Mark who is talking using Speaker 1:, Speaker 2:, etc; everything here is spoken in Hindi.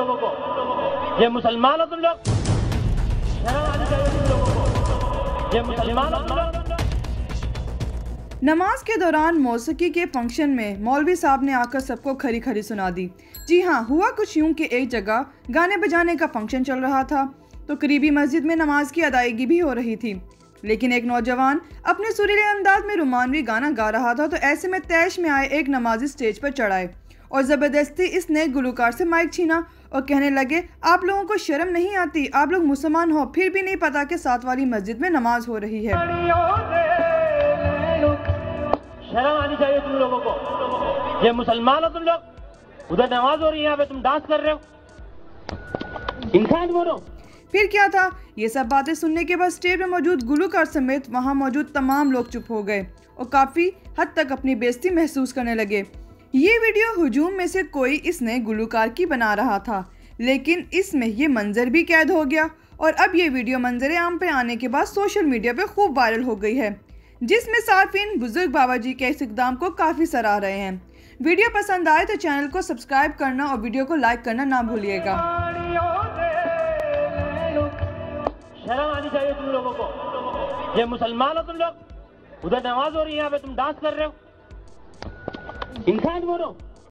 Speaker 1: लोगों को। ये मुसलमान हो तुम लोग?
Speaker 2: नमाज़ के दौरान मौसीकी के फ़ंक्शन में मौलवी साहब ने आकर सबको खरी खरी सुना दी। जी हाँ हुआ कुछ यूँ कि एक जगह गाने बजाने का फ़ंक्शन चल रहा था तो करीबी मस्जिद में नमाज़ की अदायगी भी हो रही थी। लेकिन एक नौजवान अपने सुरीले अंदाज में रुमानवी गाना गा रहा था तो ऐसे में तैश में आए एक नमाजी स्टेज पर चढ़ाए। और ज़बरदस्ती इस नए गुलकार से माइक छीना और कहने लगे आप लोगों को शर्म नहीं आती? आप लोग मुसलमान हो फिर भी नहीं पता कि साथ वाली मस्जिद में नमाज़ हो रही है.
Speaker 1: शर्म आनी चाहिए तुम लोगों को। ये मुसलमान हो तुम लोग? उधर नमाज़ हो रही है यहाँ पे तुम डांस कर रहे हो। इंसान बोलो।
Speaker 2: फिर क्या था? ये सब बातें सुनने के बाद स्टेज में मौजूद गुलूकार समेत वहाँ मौजूद तमाम लोग चुप हो गए और काफ़ी हद तक अपनी बेइज्जती महसूस करने लगे। ये वीडियो हुजूम में से कोई इसने गुलूकार की बना रहा था, लेकिन इसमें ये मंजर भी कैद हो गया और अब ये वीडियो मंजर आम पे आने के बाद सोशल मीडिया पे खूब वायरल हो गई है, जिसमें सार्फिन, बुज़ुर्ग बाबा जी के इस इकदाम को काफ़ी सराह रहे हैं। वीडियो पसंद आए तो चैनल को सब्सक्राइब करना और वीडियो को लाइक करना ना भूलिएगा।
Speaker 1: ये मुसलमान हो तुम लोग। उधर नमाज़ हो रही है, यहाँ पे तुम डांस कर रहे हो। इंसान बोलो।